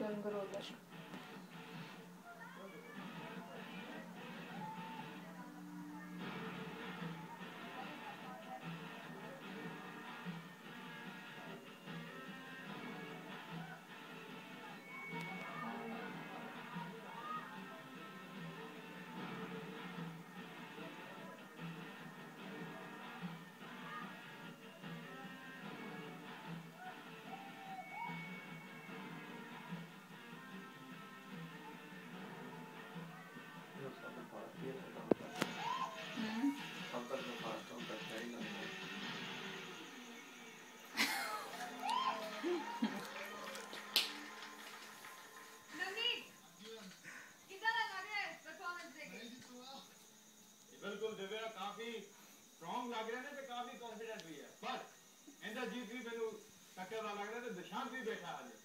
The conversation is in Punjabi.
Ленинграда. ਕਾਫੀ ਸਟਰੋਂਗ ਲੱਗ ਰਹੇ ਨੇ ਤੇ ਕਾਫੀ ਕੌਨਫੀਡੈਂਟ ਵੀ ਹੈ। ਪਰ ਇਹਦਾ ਜੀਤ ਵੀ ਮੈਨੂੰ ਟੱਕਰ ਦਾ ਲੱਗ ਰਿਹਾ ਤੇ ਦਿਸ਼ਾਂਤ ਵੀ ਬੈਠਾ ਹਾਲੇ